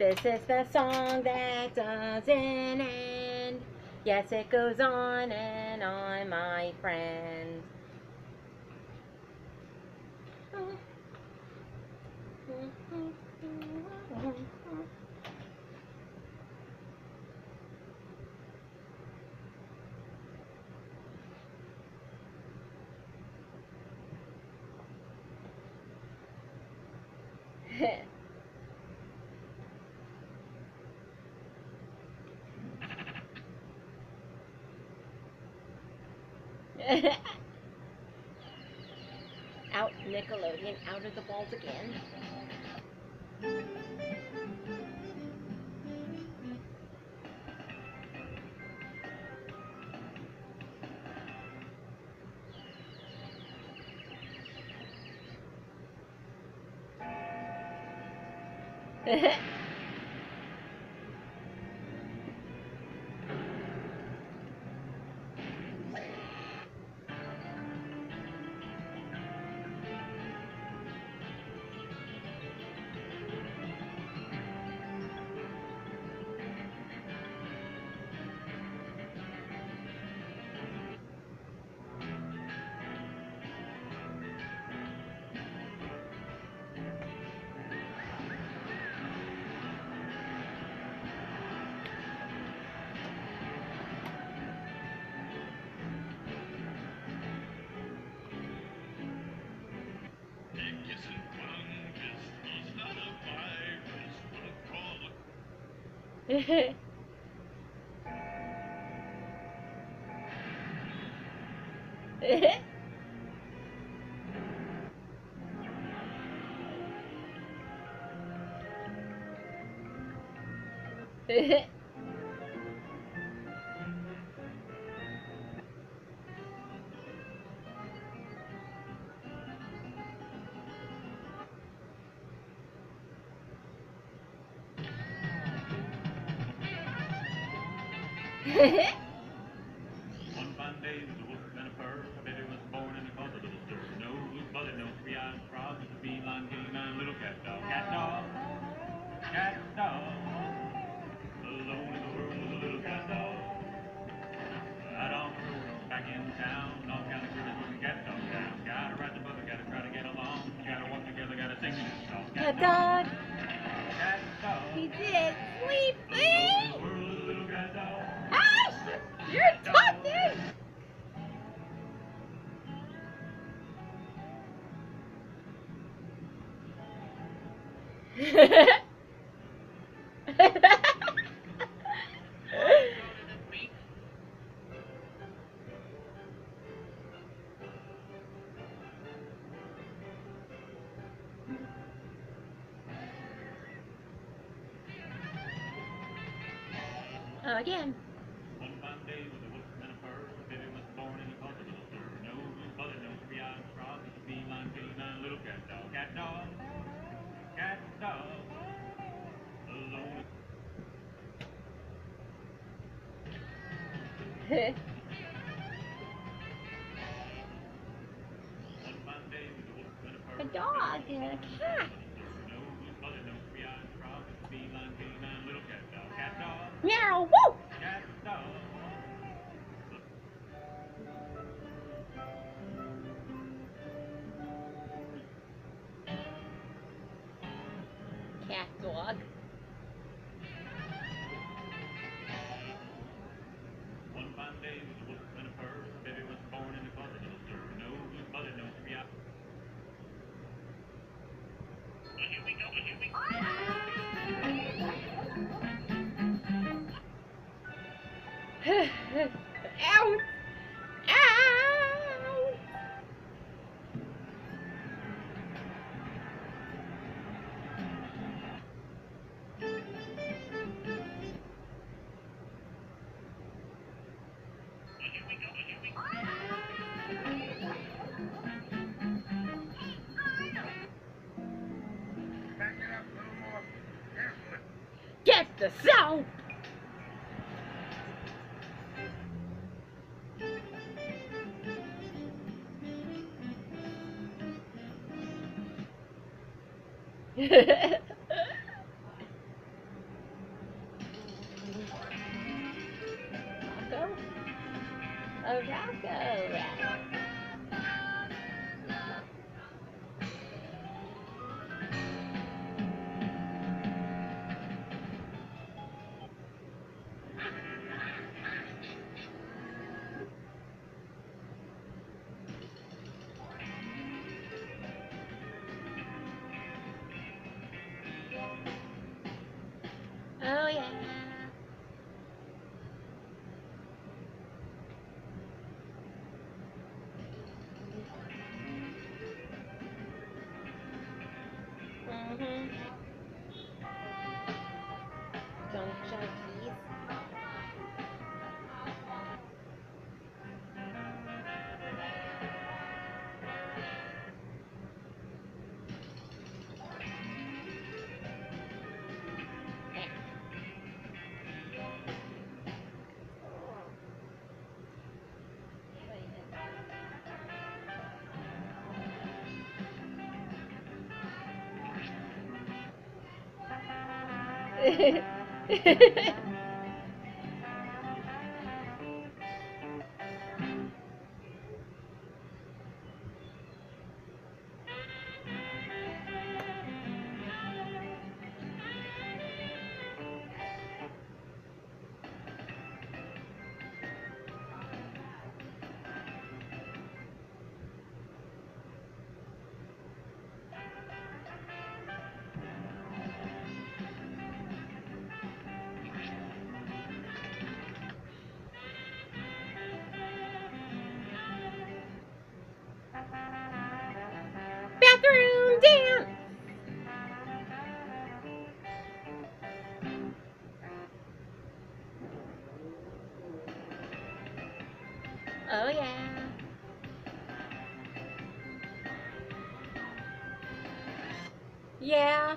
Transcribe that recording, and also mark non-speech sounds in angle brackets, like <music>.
This is the song that doesn't end. Yes, it goes on and on, my friend. <laughs> <laughs> out Nickelodeon, out of the balls again. <laughs> えへええ One fine day, a wolf and a purr. A baby was born and it caused a little stir. No blue blooded, no three eyed frog, a feline canine little cat dog. Cat dog, cat dog. Alone in the world was a little cat dog. Right on the road, back in town, all kind of critters with a cat dog down. Gotta ride the bugger, gotta try to get along. Gotta walk together, gotta sing this song. Cat dog. cat dog. He did. Sleepy. You're talking. Oh, again. Cat dog. Cat dog. Alone. One fine day with a wolf and a purr. A dog and a cat. No blue Cat dog. One fine day a wolf and a purr, a baby was born and it caused a little stir. No blue blooded, no. Well, here we go, here we go. <laughs> Ow. the soap. <laughs> taco. Oh, yeah. Mhm. Bathroom <laughs> dance. Oh yeah. Yeah.